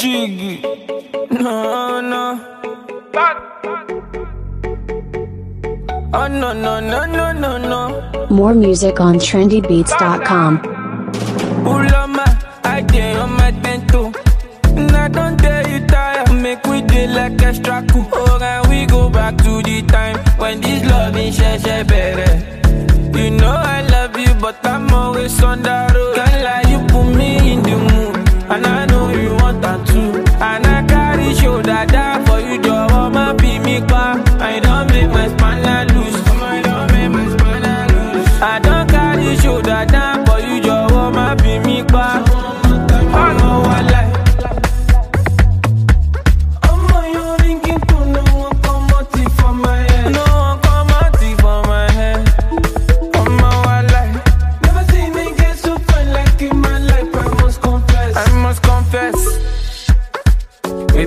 Jiggy. No, no. Oh, no, no, no, no, no, no. More music on trendybeats.com. Uloma, I on my bento. I don't tell you tire. Make we dey like extra cool. Oh, and we go back to the time when this love share better. You know I love you, but I'm always on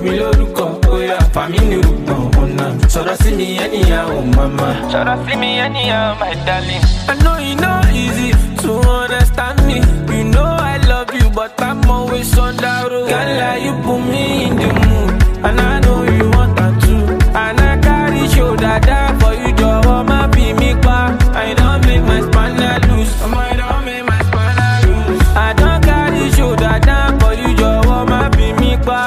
Èmi lórúkọ bóyá fàmí ní rúgbọ̀n ọ̀nà. Sọ̀rọ̀ sí mi anyhow, mama. Sọ̀rọ̀ sí mi anyhow, my darling. I know you know easy to understand me. You know I love you, but I'm always on the road. Can't you put me in the mood. And I know you want that too. And I carry shoulder down for you, jọ̀wọ́ má bí mi pa. I don't make my spine loose. I don't make my spine loose. I don't carry shoulder down for you, jọ̀wọ́ má bí mi pa.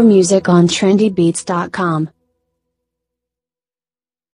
More music on trendybeats.com.